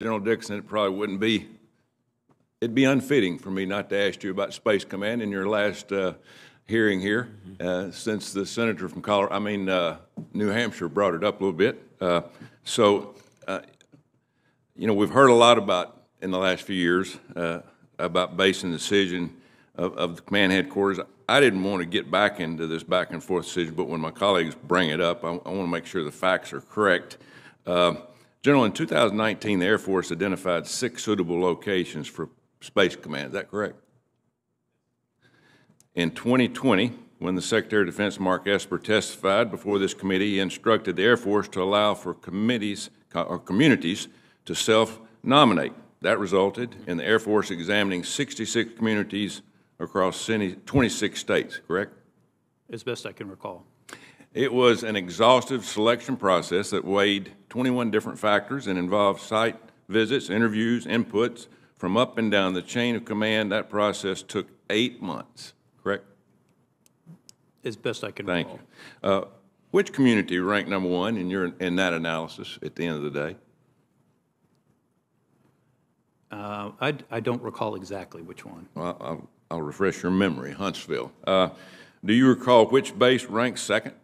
General Dixon, it probably wouldn't be, it'd be unfitting for me not to ask you about Space Command in your last uh, hearing here, uh, since the senator from Colorado, I mean, uh, New Hampshire brought it up a little bit. Uh, So, uh, you know, we've heard a lot about, in the last few years, uh, about basing the decision of, of the command headquarters. I didn't want to get back into this back and forth decision, but when my colleagues bring it up, I, I want to make sure the facts are correct. Uh, General, in 2019, the Air Force identified six suitable locations for Space Command. Is that correct? In 2020, when the Secretary of Defense Mark Esper testified before this committee, he instructed the Air Force to allow for committees or communities to self-nominate. That resulted in the Air Force examining 66 communities across 26 states, correct? As best I can recall. It was an exhaustive selection process that weighed 21 different factors and involved site visits, interviews, inputs from up and down the chain of command. That process took eight months, correct? As best I can Thank recall. you. Uh, Which community ranked number one in your, in that analysis at the end of the day? Uh, I, I don't recall exactly which one. Well, I'll, I'll refresh your memory, Huntsville. Uh, Do you recall which base ranked second?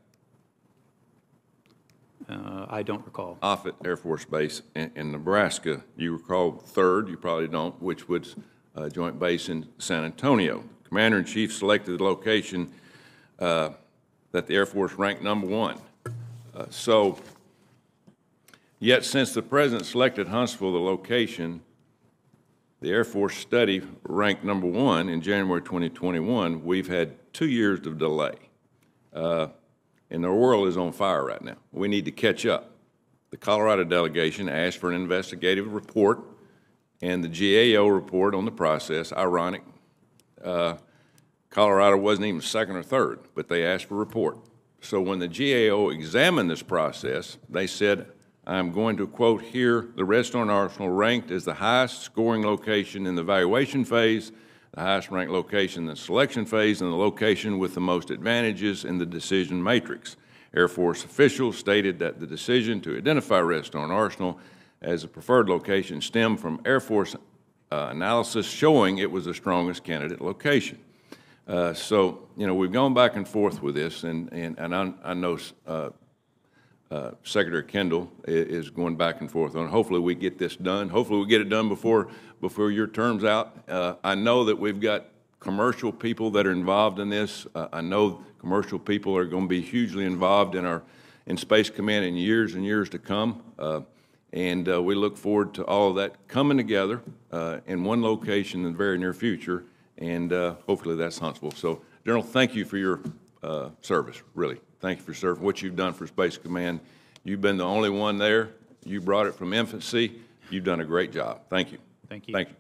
Uh, I don't recall. Offutt Air Force Base in, in Nebraska. You recall third, you probably don't, which was uh, Joint Base in San Antonio. Commander-in-Chief selected the location uh, that the Air Force ranked number one. Uh, So, yet since the President selected Huntsville the location, the Air Force study ranked number one in January 2021, we've had two years of delay. And the world is on fire right now. We need to catch up. The Colorado delegation asked for an investigative report and the GAO report on the process. Ironic. Uh, Colorado wasn't even second or third, but they asked for a report. So when the GAO examined this process, they said, I'm going to quote here, the Redstone Arsenal ranked as the highest scoring location in the evaluation phase, the highest ranked location in the selection phase, and the location with the most advantages in the decision matrix. Air Force officials stated that the decision to identify Redstone Arsenal as a preferred location stemmed from Air Force uh, analysis showing it was the strongest candidate location. Uh, so, you know, we've gone back and forth with this, and, and, and I, I know uh, uh, Secretary Kendall is going back and forth on. Hopefully, we get this done. Hopefully, we get it done before before your term's out. Uh, I know that we've got commercial people that are involved in this. Uh, I know commercial people are going to be hugely involved in our in Space Command in years and years to come. Uh, and uh, we look forward to all of that coming together in one location in the very near future. And hopefully, that's Huntsville. So, General, thank you for your uh, service. Really, thank you for serving what you've done for Space Command. You've been the only one there. You brought it from infancy. You've done a great job. Thank you. Thank you. Thank you.